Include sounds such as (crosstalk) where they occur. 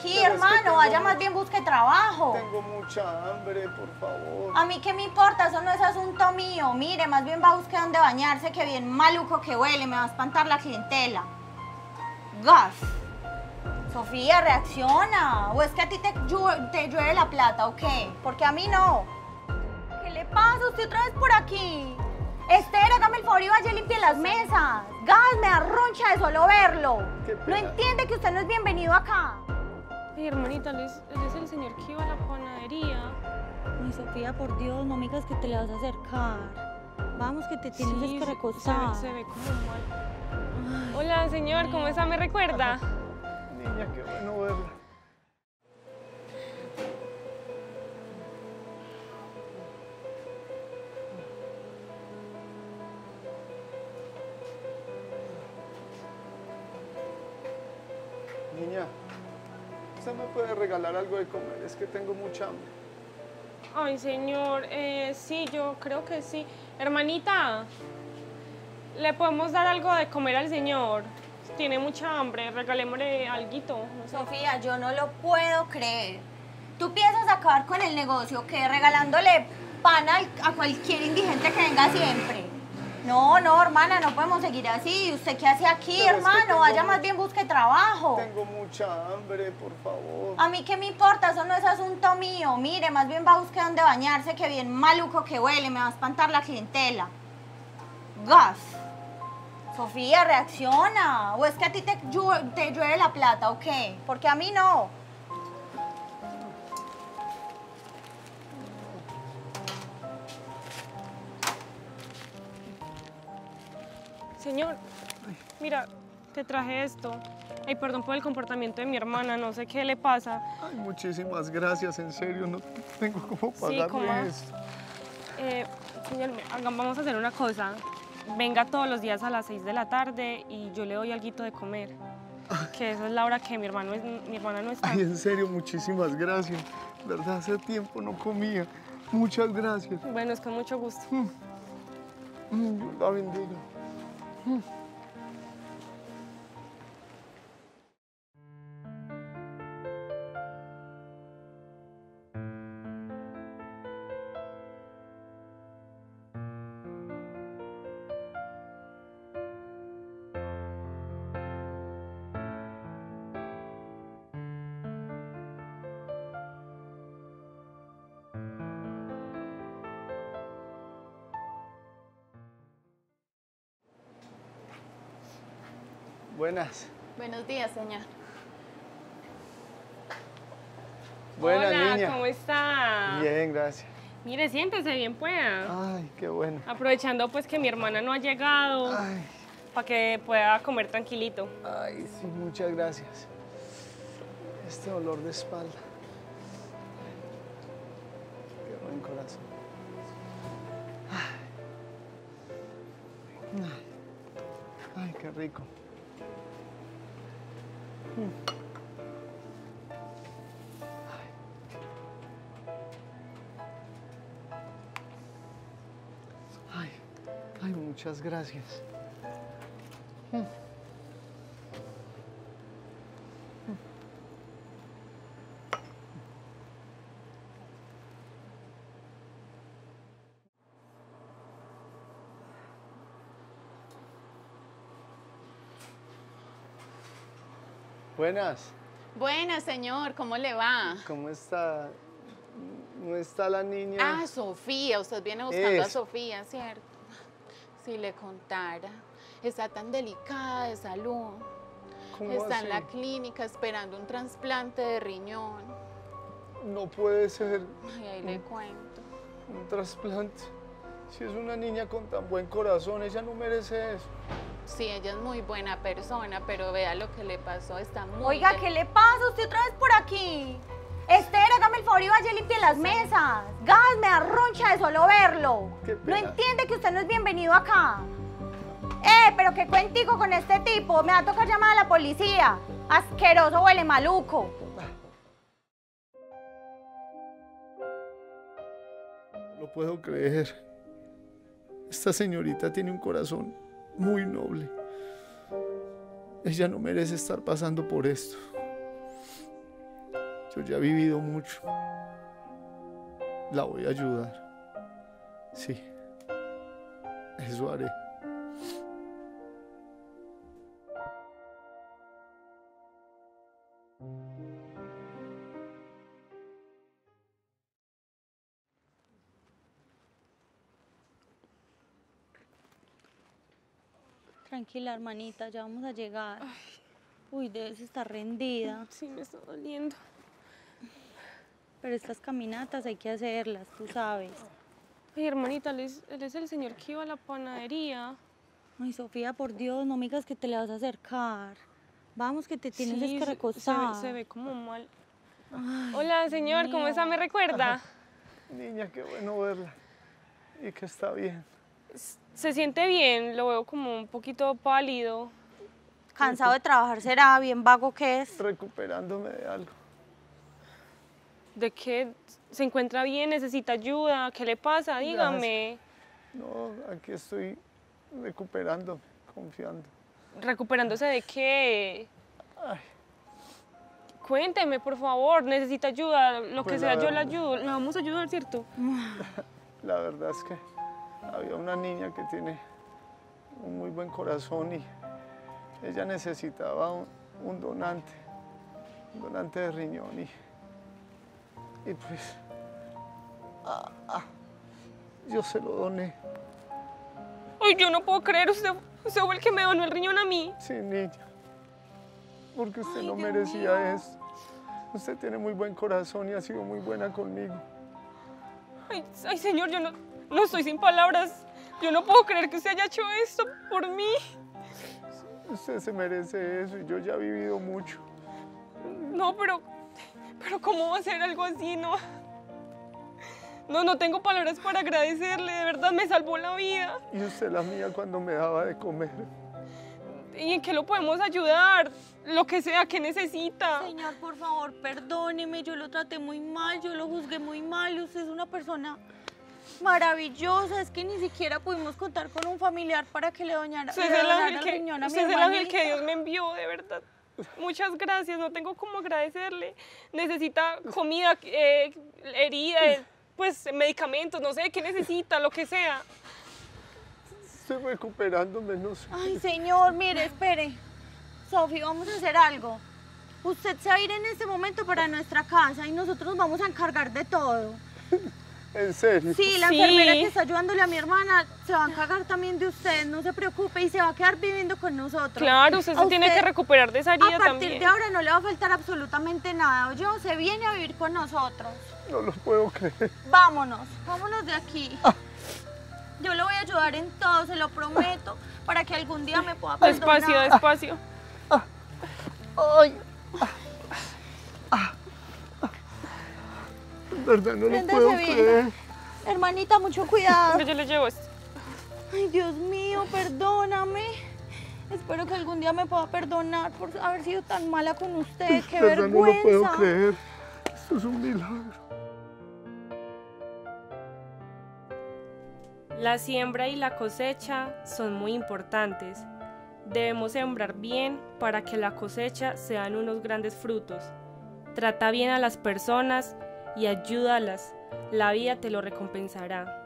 aquí, Pero es que hermano. mu- más bien busque trabajo. Tengo mucha hambre, por favor. A mí qué me importa, eso no es asunto mío. Mire, más bien va a buscar dónde bañarse, que bien maluco que huele, me va a espantar la clientela. Gas. Sofía, reacciona. ¿O es que a ti te, llu- te llueve la plata o qué? Porque a mí no. ¿Qué le pasa? Usted otra vez por aquí. Esther, hágame el favor y vaya y limpie las mesas. Gas, me arroncha de solo verlo. No entiende que usted no es bienvenido acá. Ay, hermanita, él es, él es el señor que iba a la panadería. Ay, Sofía, por Dios, no me digas que te le vas a acercar. Vamos, que te tienes Sí, que se- recostar. Se ve como mal. Hola, señor, ¿cómo está? ¿Me recuerda? Niña, qué bueno verla. Niña, ¿usted me puede regalar algo de comer? Es que tengo mucha hambre. Ay, señor, eh, sí, yo creo que sí. Hermanita, ¿le podemos dar algo de comer al señor? Tiene mucha hambre, regalémosle alguito. no sé. Sofía, yo no lo puedo creer. Tú piensas acabar con el negocio que regalándole pan al- a cualquier indigente que venga siempre. No, no, hermana, no podemos seguir así. ¿Usted qué hace aquí, Pero es que hermano? Vaya más bien busque trabajo. Tengo mucha hambre, por favor. A mí qué me importa, eso no es asunto mío. Mire, más bien va a buscar dónde bañarse, que bien maluco que huele, me va a espantar la clientela. Gas. Sofía, reacciona. ¿O es que a ti te, llu- te llueve la plata o qué? Porque a mí no. Señor, mira, te traje esto. Ay, perdón por el comportamiento de mi hermana, no sé qué le pasa. Ay, muchísimas gracias, en serio, no tengo cómo Sí, pagarle esto. Eh, señor, vamos a hacer una cosa. Venga todos los días a las 6 de la tarde y yo le doy algo de comer. Que esa es la hora que mi, hermano es- mi hermana no está. Ay, en serio, muchísimas gracias. Verdad, hace tiempo no comía. Muchas gracias. Bueno, es con mucho gusto. Mm, Dios la bendiga. 嗯。Buenas. Buenos días, señor. Buenas, Hola, niña. ¿cómo está? Bien, gracias. Mire, siéntese bien pueda. Ay, qué bueno. Aprovechando pues que mi hermana no ha llegado Ay, para que pueda comer tranquilito. ay, sí, muchas gracias. Este dolor de espalda. Qué buen corazón. Ay, ay qué rico. Mm. Ay, ay, muchas gracias. Buenas, Buenas, señor. ¿Cómo le va? ¿cómo está? ¿No está la niña? Ah, Sofía. Usted viene buscando a. Sofía, ¿cierto? Si le contara. Está tan delicada de salud. ¿Cómo Está en la clínica esperando un trasplante de riñón. No puede ser Ay, ahí le cuento. un trasplante. Si es una niña con tan buen corazón, ella no merece eso. Sí, ella es muy buena persona, pero vea lo que le pasó. Está muy Oiga, ¿qué le pasa? Usted otra vez por aquí. Esther, hágame el favor y vaya y limpie las mesas. Gas, me arroncha de solo verlo. Qué No entiende que usted no es bienvenido acá. Eh, pero qué cuentico con este tipo. Me va a tocar llamar a la policía. Asqueroso huele maluco. No lo puedo creer. Esta señorita tiene un corazón muy noble. Ella no merece estar pasando por esto. Yo ya he vivido mucho. La voy a ayudar. Sí. Eso haré. Tranquila, hermanita, ya vamos a llegar. Uy, debes estar rendida. Sí, me está doliendo. Pero estas caminatas hay que hacerlas, tú sabes. Ay, hermanita, él es, él es el señor que iba a la panadería. Ay, Sofía, por Dios, no me digas que te le vas a acercar. Vamos, que te tienes Sí, se- que se, recostar. ve, se ve como mal. Ay, Hola, señor, ¿cómo está? ¿Me recuerda? Niña, qué bueno verla. Y que está bien. Se siente bien, lo veo como un poquito pálido. Cansado de trabajar será, bien vago que es. Recuperándome de algo. ¿De qué? ¿Se encuentra bien? ¿Necesita ayuda? ¿Qué le pasa? Dígame. No, aquí estoy recuperándome, confiando. ¿Recuperándose de qué? Ay, Cuénteme, por favor, necesita ayuda, lo que Pues sea, la yo la ayudo. Le vamos a ayudar, ¿cierto? (laughs) la verdad es que había una niña que tiene un muy buen corazón y ella necesitaba un, un donante, un donante de riñón y, y pues ah, ah, yo se lo doné. Ay, yo no puedo creer, usted, usted fue el que me donó el riñón a mí. Sí, niña, porque usted Ay, no Dios merecía mío. eso. Usted tiene muy buen corazón y ha sido muy buena conmigo. Ay, ay, señor, yo no, no estoy sin palabras. Yo no puedo creer que usted haya hecho esto por mí. Usted se merece eso y yo ya he vivido mucho. No, pero, pero ¿cómo va a ser algo así? No, no, no tengo palabras para agradecerle. De verdad, me salvó la vida. Y usted la mía cuando me daba de comer. ¿Y en qué lo podemos ayudar? Lo que sea que necesita. Señor, por favor, perdóneme, yo lo traté muy mal, yo lo juzgué muy mal, usted es una persona maravillosa, es que ni siquiera pudimos contar con un familiar para que le doñara, Usted le es el donara ángel el que, riñón a mi usted es el ángel que. Dios me envió, de verdad. Muchas gracias, no tengo cómo agradecerle. Necesita comida, eh, herida, eh, pues medicamentos, no sé, qué necesita, lo que sea. Estoy recuperándome, no sé. Ay, señor, mire, espere. Sofi, vamos a hacer algo. Usted se va a ir en este momento para nuestra casa y nosotros vamos a encargar de todo. En serio. Sí, la Sí. enfermera que está ayudándole a mi hermana se va a encargar también de usted, no se preocupe, y se va a quedar viviendo con nosotros. Claro, usted A se tiene que recuperar de esa herida A partir también. de ahora no le va a faltar absolutamente nada, yo se viene a vivir con nosotros. No lo puedo creer. Vámonos, vámonos de aquí. Yo le voy a ayudar en todo, se lo prometo, para que algún día me pueda perdonar. Despacio, despacio. Ay. Verdad no lo puedo bien. creer. Hermanita, mucho cuidado. Yo le llevo esto. Ay, Dios mío, perdóname. Espero que algún día me pueda perdonar por haber sido tan mala con usted. Qué En verdad no lo puedo vergüenza. creer. Esto es un milagro. La siembra y la cosecha son muy importantes. Debemos sembrar bien para que la cosecha sean unos grandes frutos. Trata bien a las personas y ayúdalas. La vida te lo recompensará.